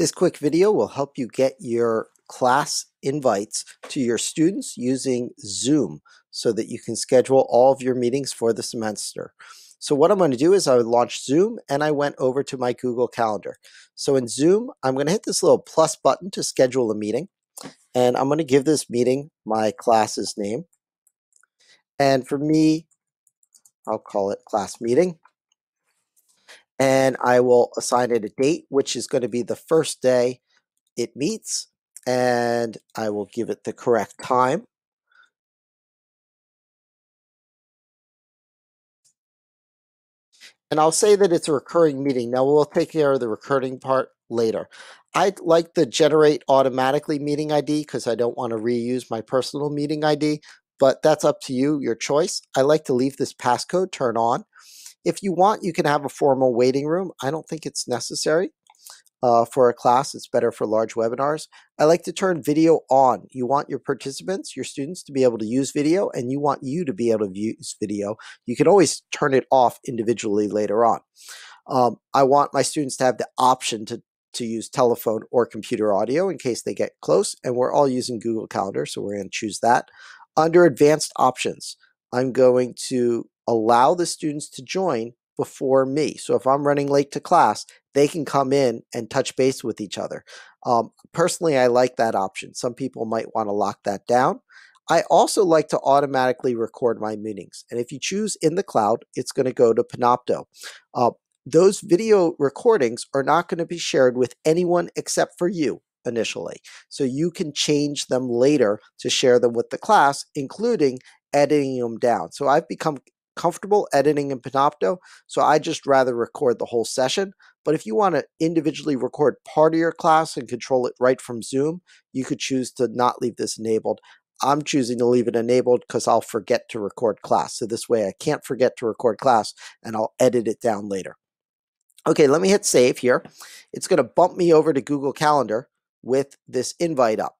This quick video will help you get your class invites to your students using Zoom so that you can schedule all of your meetings for the semester. So what I'm going to do is I launched Zoom and I went over to my Google Calendar. So in Zoom, I'm going to hit this little plus button to schedule a meeting. And I'm going to give this meeting my class's name. And for me, I'll call it class meeting and I will assign it a date, which is going to be the first day it meets, and I will give it the correct time. And I'll say that it's a recurring meeting. Now we'll take care of the recurring part later. I like the generate automatically meeting ID because I don't want to reuse my personal meeting ID, but that's up to you, your choice. I like to leave this passcode turned on if you want, you can have a formal waiting room. I don't think it's necessary uh, for a class. It's better for large webinars. I like to turn video on. You want your participants, your students to be able to use video and you want you to be able to use video. You can always turn it off individually later on. Um, I want my students to have the option to to use telephone or computer audio in case they get close and we're all using Google Calendar so we're going to choose that. Under advanced options, I'm going to allow the students to join before me. So if I'm running late to class, they can come in and touch base with each other. Um, personally, I like that option. Some people might want to lock that down. I also like to automatically record my meetings. And if you choose in the cloud, it's going to go to Panopto. Uh, those video recordings are not going to be shared with anyone except for you initially. So you can change them later to share them with the class, including editing them down. So I've become comfortable editing in Panopto, so I just rather record the whole session. But if you want to individually record part of your class and control it right from Zoom, you could choose to not leave this enabled. I'm choosing to leave it enabled because I'll forget to record class. So this way I can't forget to record class and I'll edit it down later. Okay, let me hit save here. It's going to bump me over to Google Calendar with this invite up.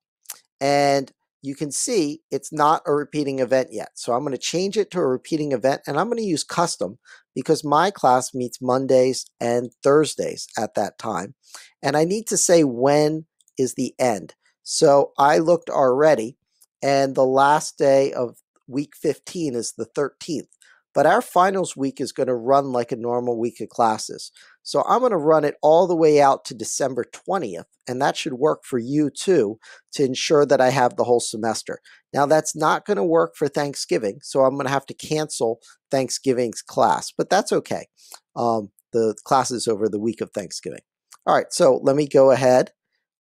And you can see it's not a repeating event yet. So I'm going to change it to a repeating event and I'm going to use custom because my class meets Mondays and Thursdays at that time. And I need to say when is the end. So I looked already and the last day of week 15 is the 13th. But our finals week is going to run like a normal week of classes. So I'm going to run it all the way out to December 20th, and that should work for you too to ensure that I have the whole semester. Now that's not going to work for Thanksgiving, so I'm going to have to cancel Thanksgiving's class, but that's okay. Um, the class is over the week of Thanksgiving. All right, so let me go ahead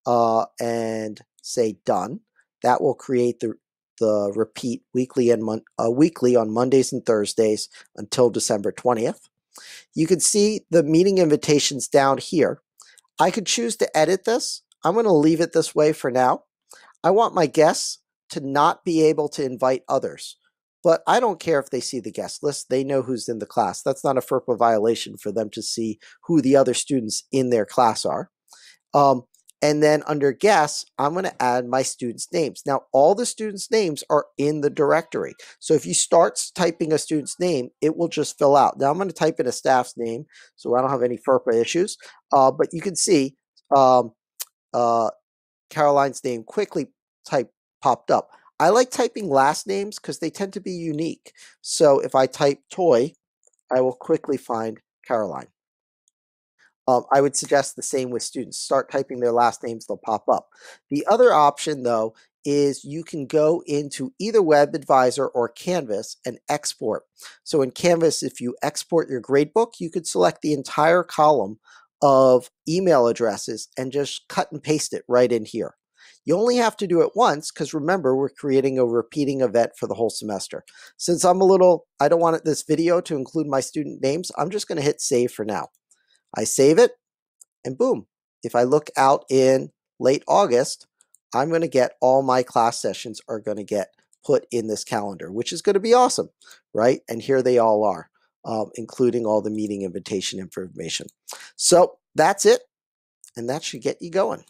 uh, and say done. That will create the the repeat weekly and mon- uh, weekly on Mondays and Thursdays until December 20th. You can see the meeting invitations down here. I could choose to edit this. I'm going to leave it this way for now. I want my guests to not be able to invite others, but I don't care if they see the guest list. They know who's in the class. That's not a FERPA violation for them to see who the other students in their class are. Um, and then under guests, I'm going to add my students' names. Now, all the students' names are in the directory. So if you start typing a student's name, it will just fill out. Now I'm going to type in a staff's name so I don't have any FERPA issues. Uh, but you can see um, uh, Caroline's name quickly type popped up. I like typing last names because they tend to be unique. So if I type Toy, I will quickly find Caroline. Um, I would suggest the same with students. Start typing their last names, they'll pop up. The other option, though, is you can go into either WebAdvisor or Canvas and export. So in Canvas, if you export your gradebook, you could select the entire column of email addresses and just cut and paste it right in here. You only have to do it once because remember, we're creating a repeating event for the whole semester. Since I'm a little, I don't want this video to include my student names, I'm just going to hit save for now. I save it and boom. If I look out in late August, I'm going to get all my class sessions are going to get put in this calendar, which is going to be awesome, right? And here they all are, um, including all the meeting invitation information. So that's it. And that should get you going.